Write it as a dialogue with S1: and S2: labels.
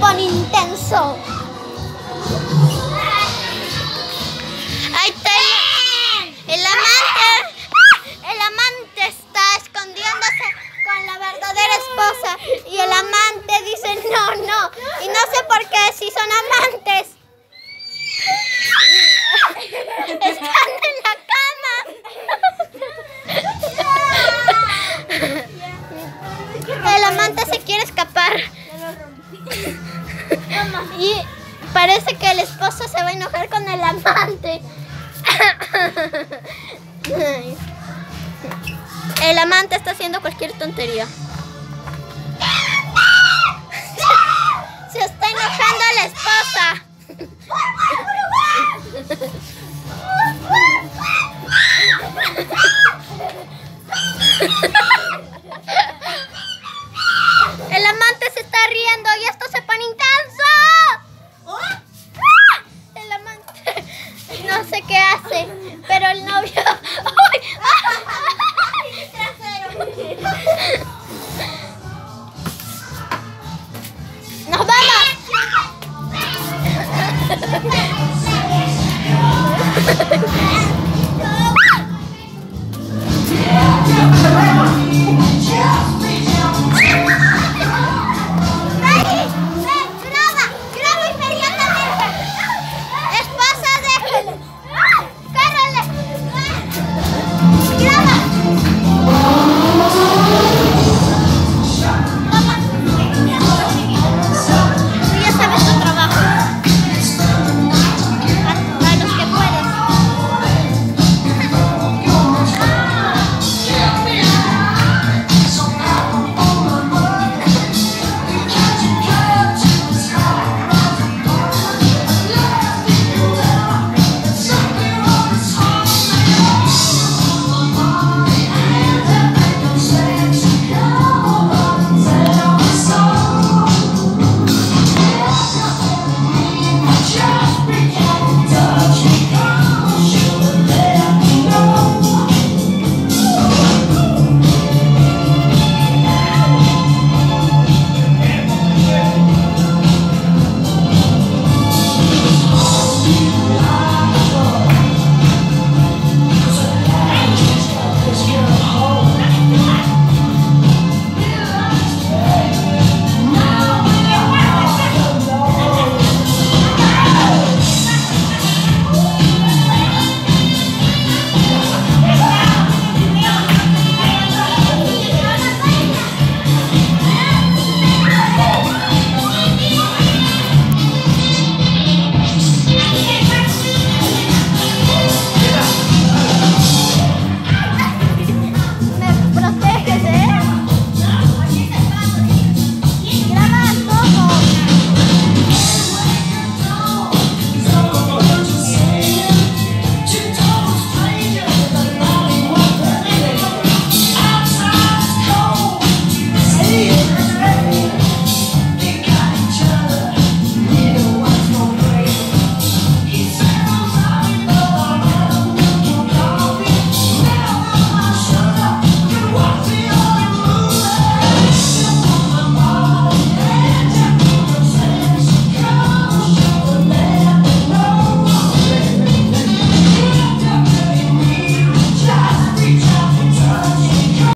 S1: pone intenso. Ahí está el, el amante. El amante está escondiéndose con la verdadera esposa. Y el amante dice no, no. Y no sé por qué si son amantes. Están en la cama. El amante se quiere escapar. Y parece que el esposo se va a enojar con el amante. El amante está haciendo cualquier tontería. Se está enojando la esposa. El amante se está riendo y es sé qué hace, pero el novio... ¡Ay! ¡Nos vamos!